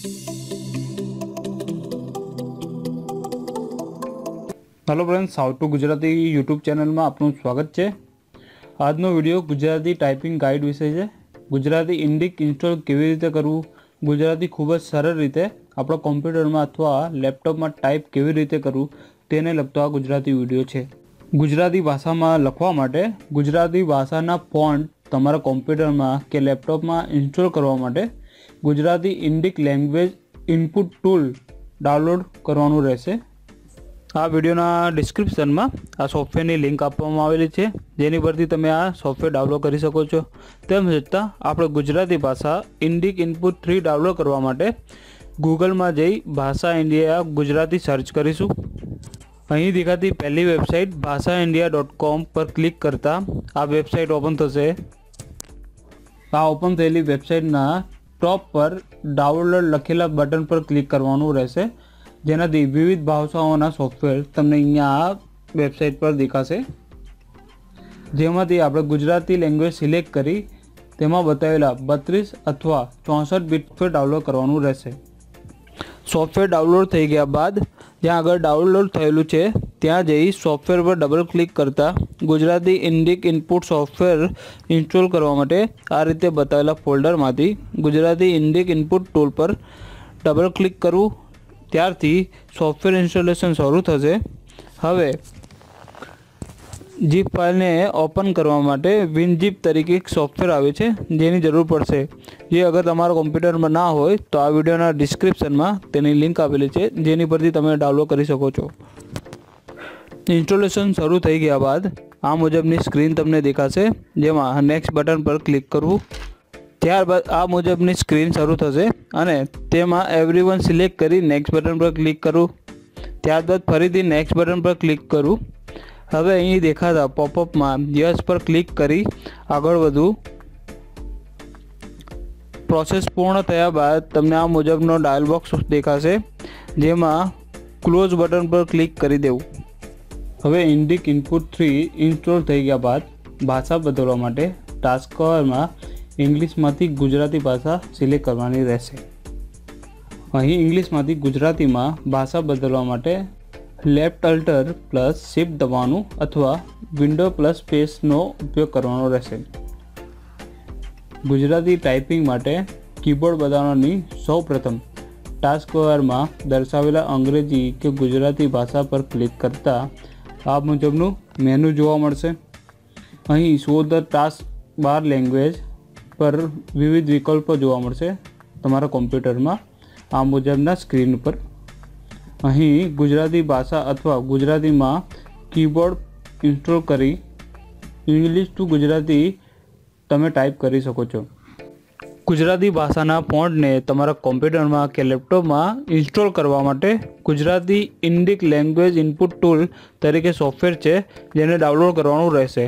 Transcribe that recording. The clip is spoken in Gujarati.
Hello friends south to Gujarati YouTube ચેનલમાં આપનું સ્વાગત છે. આજનો વીડિયો ગુજરાતી ટાઈપિંગ ગાઈડ વિશે છે. ગુજરાતી ઇન્ડિક ઇન્સ્ટોલ કેવી રીતે કરવું? ગુજરાતી ખૂબ જ સરળ રીતે આપણા કોમ્પ્યુટરમાં અથવા લેપટોપમાં ટાઈપ કેવી રીતે કરવું તેને લગતો આ ગુજરાતી વીડિયો છે. ગુજરાતી ભાષામાં લખવા માટે ગુજરાતી ભાષાના ફોન્ટ તમારા કોમ્પ્યુટરમાં કે લેપટોપમાં ઇન્સ્ટોલ કરવા માટે Gujarati indic language input tool download કરવાનું રહેશે. આ વિડીયોના ડિસ્ક્રિપ્શનમાં આ સોફ્ટવેરની લિંક આપવામાં આવેલી છે, જેની પરથી તમે આ સોફ્ટવેર ડાઉનલોડ કરી શકો છો. તેમ છતાં, આપણે ગુજરાતી ભાષા ઇન્ડિક ઇનપુટ થ્રી ડાઉનલોડ કરવા માટે ગૂગલમાં જઈ ભાષા ઇન્ડિયા ગુજરાતી સર્ચ કરીશું. અહીં દેખાતી પહેલી વેબસાઇટ ભાષા ઇન્ડિયા ડોટ કોમ પર ક્લિક કરતાં આ વેબસાઇટ ઓપન થશે. આ ઓપન થયેલી વેબસાઇટના ટોપ પર ડાઉનલોડ લખેલા બટન પર ક્લિક કરવાનું રહેશે. જેનાથી વિવિધ ભાષાઓના સોફ્ટવેર તમને અહીંયા આ વેબસાઇટ પર દેખાશે. જેમાંથી આપણે ગુજરાતી લેંગ્વેજ સિલેક્ટ કરી તેમાં બતાવેલા બત્રીસ અથવા ચોસઠ બીટ ડાઉનલોડ કરવાનું રહેશે. સોફ્ટવેર ડાઉનલોડ થઈ ગયા બાદ, જ્યાં આગળ ડાઉનલોડ થયેલું છે, ત્યાં જઈ સોફ્ટવેર પર ડબલ ક્લિક કરતાં Gujarati indic input software install કરવા માટે આ રીતે બતાવેલા ફોલ્ડરમાંથી ગુજરાતી ઇન્ડિક ઇનપુટ ટૂલ પર ડબલ ક્લિક કરવું. ત્યારથી સોફ્ટવેર ઇન્સ્ટોલેશન શરૂ થશે. હવે જીપ ફાઇલને ઓપન કરવા માટે વિનજીપ તરીકે એક સોફ્ટવેર આવે છે, જેની જરૂર પડશે. જે અગર તમારા કોમ્પ્યુટરમાં ના હોય, તો આ વિડીયોના ડિસ્ક્રિપ્શનમાં તેની લિંક આપેલી છે, જેની પરથી તમે ડાઉનલોડ કરી શકો છો. ઇન્સ્ટોલેશન શરૂ થઈ ગયા બાદ આ મુજબની સ્ક્રીન તમને દેખાશે. જેમાં નેક્સ્ટ બટન પર ક્લિક કરવું. ત્યારબાદ આ મુજબની સ્ક્રીન શરૂ થશે અને તેમાં એવરી વન સિલેક્ટ કરી નેક્સ્ટ બટન પર ક્લિક કરું. ત્યારબાદ ફરીથી નેક્સ્ટ બટન પર ક્લિક કરું. હવે અહીં દેખાતા પોપઅપમાં યસ પર ક્લિક કરી આગળ વધવું. પ્રોસેસ પૂર્ણ થયા બાદ તમને આ મુજબનો ડાયલ બોક્સ દેખાશે. જેમાં ક્લોઝ બટન પર ક્લિક કરી દેવું. હવે ઇન્ડિક ઇનપુટ થ્રી ઇન્સ્ટોલ થઈ ગયા બાદ ભાષા બદલવા માટે ટાસ્ક કવરમાં ઇંગ્લિશમાંથી ગુજરાતી ભાષા સિલેક્ટ કરવાની રહેશે. અહીં ઇંગ્લિશમાંથી ગુજરાતીમાં ભાષા બદલવા માટે લેફ્ટ અલ્ટર પ્લસ શિફ્ટ દબાવવાનું અથવા વિન્ડો પ્લસ સ્પેસનો ઉપયોગ કરવાનો રહેશે. ગુજરાતી ટાઈપિંગ માટે કીબોર્ડ બદલવાની સૌ પ્રથમ ટાસ્ક બારમાં દર્શાવેલા અંગ્રેજી કે ગુજરાતી ભાષા પર ક્લિક કરતાં આ મુજબનું મેનુ જોવા મળશે. અહીં show the task bar language પર વિવિધ વિકલ્પો જોવા મળશે તમારા કોમ્પ્યુટરમાં. આ મુજબના સ્ક્રીન પર. અહીં ગુજરાતી ભાષા અથવા ગુજરાતીમાં કીબોર્ડ ઇન્સ્ટોલ કરી ઇંગ્લિશ ટુ ગુજરાતી તમે ટાઈપ કરી શકો છો. ગુજરાતી ભાષાના ફોન્ટને તમારા કોમ્પ્યુટરમાં કે લેપટોપમાં ઇન્સ્ટોલ કરવા માટે Gujarati indic language input tool તરીકે સોફ્ટવેર છે, જેને ડાઉનલોડ કરવાનું રહેશે.